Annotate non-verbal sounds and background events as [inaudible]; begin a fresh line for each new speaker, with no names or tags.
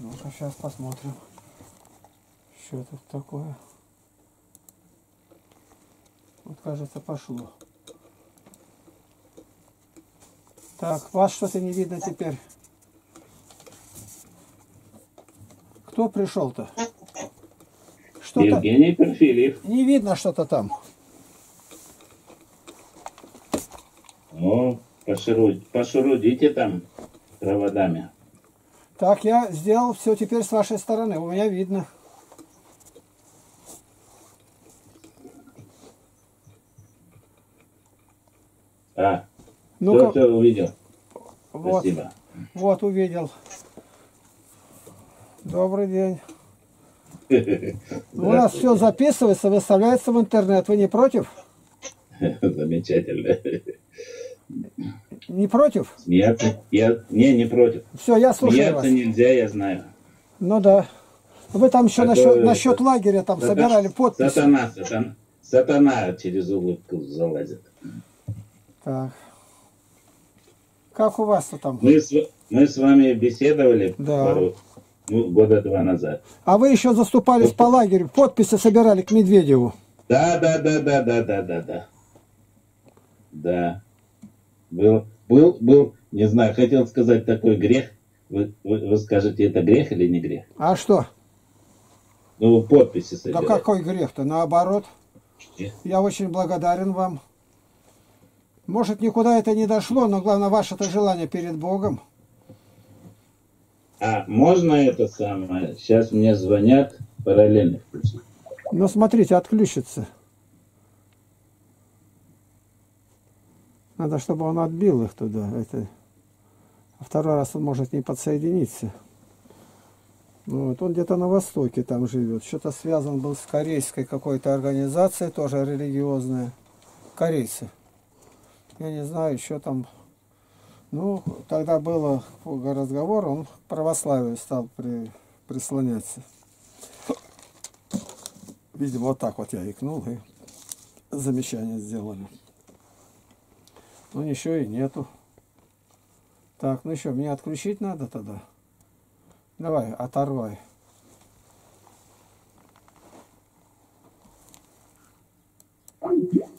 Ну-ка, сейчас посмотрим. Что тут такое? Вот, кажется, пошло. Так, вас что-то не видно теперь. Кто пришел-то?
Евгений Перфильев.
не видно что-то там.
Ну, пошурудите там проводами.
Так, я сделал все теперь с вашей стороны. У меня видно.
А,
Ну-ка,
все, все увидел.
вот,
Спасибо.
вот увидел. Добрый день. [laughs] У нас все записывается, выставляется в интернет. Вы не против? [laughs]
Замечательно.
Не против?
Смеяться? Я не, не против.
Все, я слушаю вас.
Смеяться нельзя, я знаю.
Ну да. Вы там еще
А
насчет, насчет лагеря там
Сатан-
собирали подписи.
Сатана, сатана, сатана через улыбку залазит.
Так. Как у вас-то там?
Мы с, мы с вами беседовали
Да.
пару, ну, года два назад.
А вы еще заступались по лагерю, подписи собирали к Медведеву.
Да, да, да, да, да, да, да, да. Да. Был, был, был, не знаю, хотел сказать такой грех. Вы, вы, вы скажете, это грех или не грех?
А что?
Ну, подписи
Да
собирать.
какой грех-то? Наоборот.
Нет?
Я очень благодарен вам. Может, никуда это не дошло, но главное ваше-то желание перед Богом.
А можно это самое? Сейчас мне звонят параллельно.
Но смотрите, отключится. Надо, чтобы он отбил их туда. Это... Второй раз он может не подсоединиться. Вот. Он где-то на востоке там живет. Что-то связан был с корейской какой-то организацией, тоже религиозная. Корейцы. Я не знаю, что там. Ну, тогда было разговор, он к православию стал при... прислоняться. Видимо, вот так вот я икнул и замечание сделали. Ну ничего и нету. Так, ну еще, меня отключить надо тогда. Давай, оторвай. Thank.